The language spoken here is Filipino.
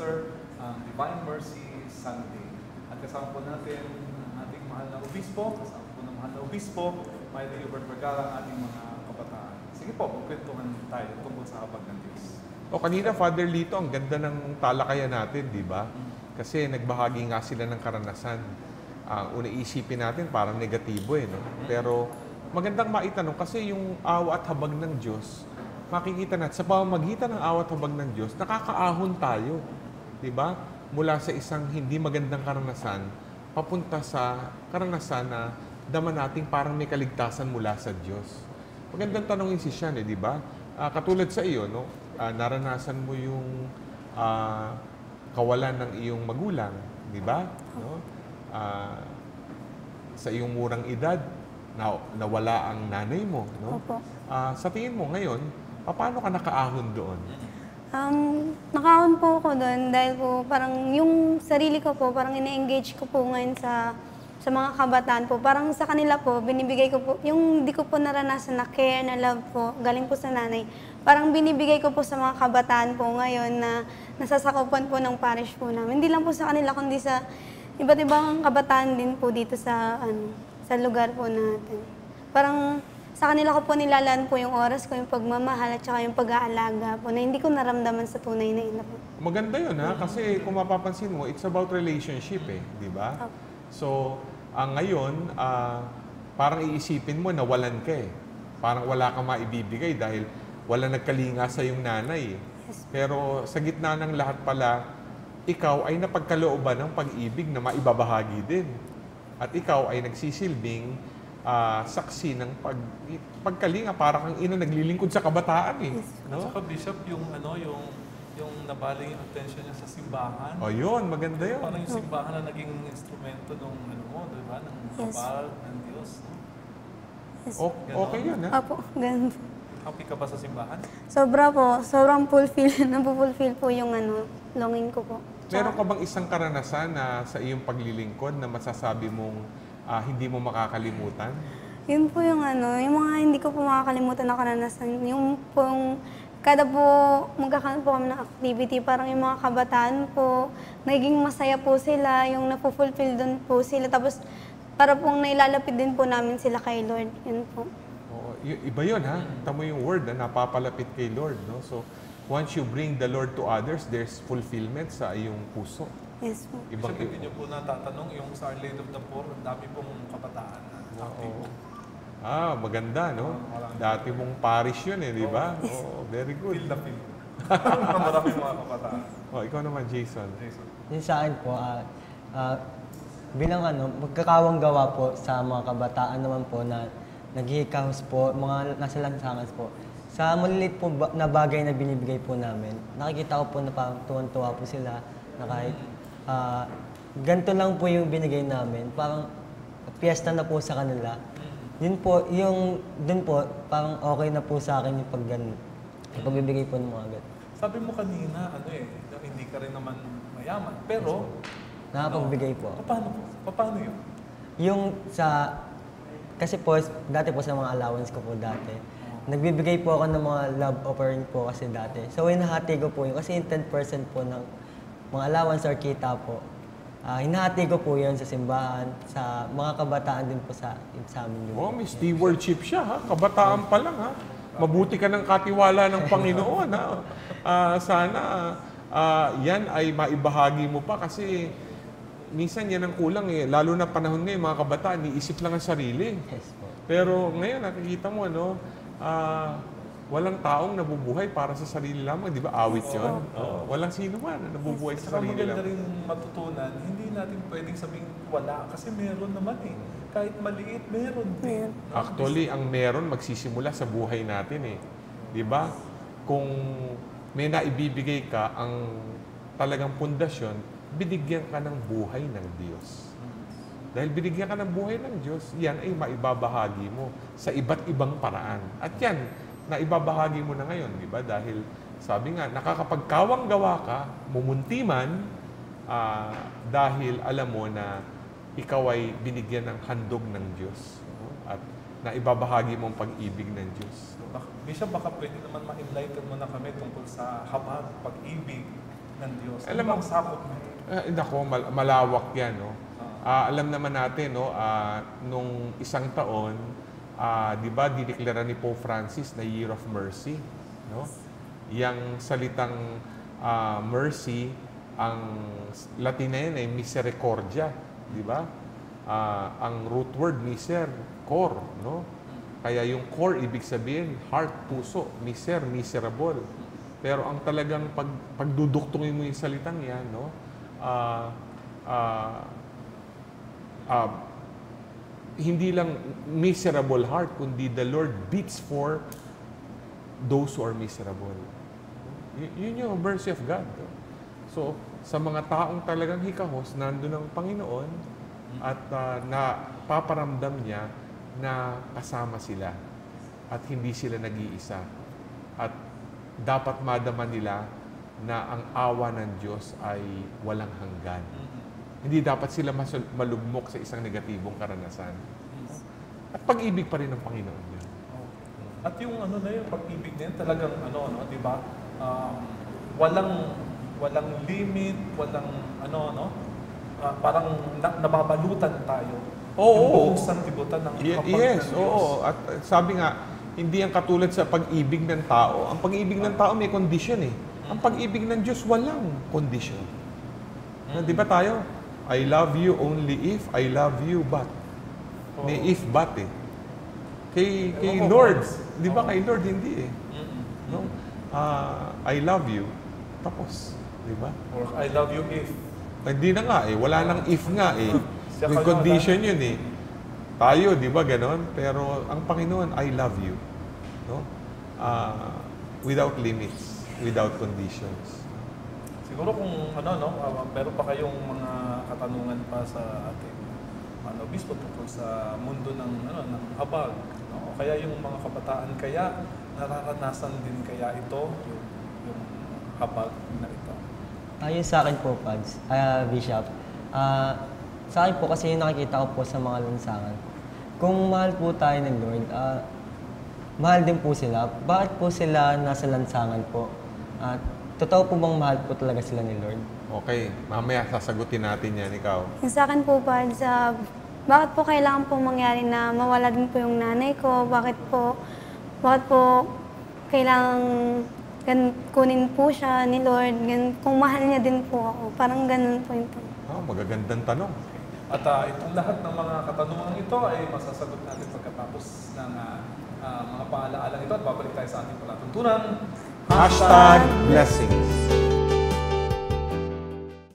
Easter, ang Divine Mercy Sunday. At kasama po natin ang ating mahal na obispo, kasama po ng mahal na obispo, may Hubert Vergara, ang ating mga kabataan. Sige po, magkwentuhan tayo tungkol sa habag ng Diyos. O kanina, Father Lito, ang ganda ng talakayan natin, di ba? Kasi nagbahagi nga sila ng karanasan. Ang una isipin natin, parang negatibo eh, no? Pero magandang maitanong kasi yung awa at habag ng Diyos, makikita natin, sa pamamagitan ng awa at habag ng Diyos, nakakaahon tayo. Di ba? Mula sa isang hindi magandang karanasan, papunta sa karanasan na dama nating parang may kaligtasan mula sa Diyos. Magandang tanongin si Sean, eh, di ba? Ah, katulad sa iyo, no? Ah, naranasan mo yung ah, kawalan ng iyong magulang, di ba? No? Ah, sa iyong murang edad, na, nawala ang nanay mo, no? Opo. Ah, sa tingin mo ngayon, paano ka nakaahon doon? Um, nakaon po ako doon dahil po parang yung sarili ko po, parang ina-engage ko po ngayon sa sa mga kabataan po. Parang sa kanila po, binibigay ko po, yung di ko po naranasan na care, na love po, galing po sa nanay. Parang binibigay ko po sa mga kabataan po ngayon na nasasakupan po ng parish po namin. Hindi lang po sa kanila, kundi sa iba't ibang kabataan din po dito sa, ano, sa lugar po natin. Parang sa kanila ko po nilalaan po yung oras ko, yung pagmamahal at saka yung pag-aalaga po na hindi ko naramdaman sa tunay na ina po. Maganda yun ha, kasi kung mapapansin mo, it's about relationship eh, di ba? Opo. So, ang ngayon, ah, parang iisipin mo na walan ka eh. Parang wala kang maibibigay dahil wala nagkalinga sa yung nanay eh. Yes. Pero sa gitna ng lahat pala, ikaw ay napagkalooban ng pag-ibig na maibabahagi din. At ikaw ay nagsisilbing ah, saksi ng pag, pagkalinga, parang kang ina naglilingkod sa kabataan eh. At No? saka Bishop, yung ano, yung yung nabaling yung attention niya sa simbahan. O yun, maganda yun. Parang yung simbahan na naging instrumento ng ano mo, di ba? Ng Yes. kapal ng Diyos. No? Yes. O- okay yun ha. Opo, ganun po. Happy ka ba sa simbahan? Sobra po, sobrang fulfill, napupulfill po yung ano, longing ko po. Meron ka bang isang karanasan na sa iyong paglilingkod na masasabi mong ah, hindi mo makakalimutan? Yun po yung ano, yung mga hindi ko po makakalimutan na karanasan. Yung pong, kada po magkakaroon po kami ng activity, parang yung mga kabataan po, naging masaya po sila, yung napufulfill doon po sila. Tapos, para pong nailalapit din po namin sila kay Lord. Yun po. Oo, iba yun ha. Tamo yung word na napapalapit kay Lord. No? So, once you bring the Lord to others, there's fulfillment sa iyong puso. Yes po. Ibang Bishop, hindi niyo po natatanong yung sa Our Lady of the Poor, ang dami pong kabataan na active. Ah, maganda, no? Dati mong parish yun eh, di ba? Oo, very good. Feel the feel. Marami mga kabataan. Oh, ikaw naman, Jason. Jason. Yung sa akin po, ah, ah, bilang ano, magkakawang gawa po sa mga kabataan naman po na naghihikahos po, mga nasa lansangas po. Sa maliliit po ba- na bagay na binibigay po namin, nakikita ko po na parang tuwan-tuwa po sila na kahit ah, ganito lang po yung binigay namin, parang piyesta na po sa kanila. Yun po, yung dun po, parang okay na po sa akin yung pag ganun. Yung pagbibigay po ng mga ganun. Sabi mo kanina, ano eh, hindi ka rin naman mayaman. Pero, Nakapagbigay po paano po? Paano yun? Yung sa, kasi po, dati po sa mga allowance ko po dati, nagbibigay po ako ng mga love offering po kasi dati. So, hinahati ko po yun. Kasi yung 10% po ng mga allowance or kita po, ah hinahati ko po yun sa simbahan, sa mga kabataan din po sa, sa amin. Oh, may stewardship siya ha. Kabataan pa lang ha. Mabuti ka ng katiwala ng Panginoon ha. Ah, sana ah, yan ay maibahagi mo pa kasi minsan yan ang kulang eh. Lalo na panahon ngayon, mga kabataan, iisip lang ang sarili. Yes po. Pero ngayon, nakikita mo, ano, ah, walang taong nabubuhay para sa sarili lamang. Di ba? Awit yun. Oo, walang sino man na nabubuhay sa Saka sarili maganda lamang. rin matutunan, hindi natin pwedeng sabing wala kasi meron naman eh. Kahit maliit, meron din. Actually, ang meron magsisimula sa buhay natin eh. 'Di ba? Kung may naibibigay ka ang talagang pundasyon, binigyan ka ng buhay ng Diyos. Dahil binigyan ka ng buhay ng Diyos, yan ay maibabahagi mo sa iba't ibang paraan. At yan, naibabahagi mo na ngayon, di ba? Dahil sabi nga, nakakapagkawang gawa ka, mumunti man, ah, dahil alam mo na ikaw ay binigyan ng handog ng Diyos. no? At naibabahagi mo ang pag-ibig ng Diyos. Bishop, baka pwede naman ma-enlighten mo na kami tungkol sa habag, pag-ibig, ng Diyos? Alam mo- sakop nito? Eh, nako, mal- malawak yan, no? Ah, alam naman natin, no, ah, nung isang taon, ah, di ba, dideklara ni Pope Francis na Year of Mercy, no? Yang salitang ah, mercy, ang Latin na yun ay misericordia, di ba? Ah, ang root word, miser, core, no? Kaya yung core, ibig sabihin, heart, puso, miser, miserable. Pero ang talagang pag, pagduduktungin mo yung salitang yan, no? Ah, ah, ah, hindi lang miserable heart, kundi the Lord beats for those who are miserable. Y- yun yung mercy of God. no? So, sa mga taong talagang hikahos, nandun ang Panginoon at ah, napaparamdam niya na kasama sila at hindi sila nag-iisa. At dapat madama nila na ang awa ng Diyos ay walang hanggan. Hindi dapat sila malugmok sa isang negatibong karanasan. At pag-ibig pa rin ng Panginoon yun. At yung ano na yung pag-ibig na yun, talagang ano, no, di ba? Um, walang walang limit, walang ano, no? Ah, parang na, nababalutan tayo. Oo, yung buong sanlibutan ng Ye- kapag yes, ng Diyos. oo. At uh, sabi nga, hindi yan katulad sa pag-ibig ng tao. Ang pag-ibig ng tao may condition eh. Ang pag-ibig ng Diyos walang condition. Na, di ba tayo? I love you only if I love you but. May if but eh. Kay, kay Ewan ko, Lord, Lord. di ba Oo. kay Lord hindi eh. No? Ah, I love you. Tapos, di ba? Or I love you if. Hindi na nga eh. Wala nang if nga eh. May condition yun eh. Tayo, di ba ganon? Pero ang Panginoon, I love you. No? Ah, without limits, without conditions. Siguro kung ano, no, uh, meron pa kayong mga katanungan pa sa ating ano, bispo tungkol sa mundo ng ano ng habag, no? O kaya yung mga kabataan kaya nararanasan din kaya ito yung, yung habag na ito. Ayun sa akin po, Pads, ah, Bishop, ah, sa akin po kasi yung nakikita ko po sa mga lansangan, kung mahal po tayo ng Lord, ah, mahal din po sila. Bakit po sila nasa lansangan po? At totoo po bang mahal po talaga sila ni Lord? Okay, mamaya sasagutin natin yan, ikaw. Yung sa akin po pa, sa, bakit po kailangan po mangyari na mawala din po yung nanay ko? Bakit po, bakit po kailangan gan, kunin po siya ni Lord? Gan, kung mahal niya din po ako. Parang ganun po yung tanong. Oh, magagandang tanong. At ah, itong lahat ng mga katanungan ito ay masasagot natin pagkatapos ng ah, ah, mga paalaalang ito at babalik tayo sa ating palatuntunan. Hashtag blessings.